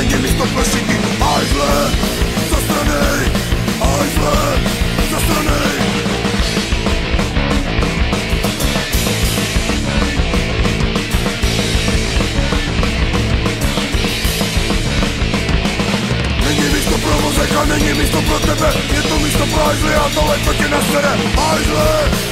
není místo pro všichni Hajzle, za strany, hajzle, za strany Není místo pro mozek a není místo pro tebe Je to místo pro hajzly a tohle to tě nasere. Hajzle,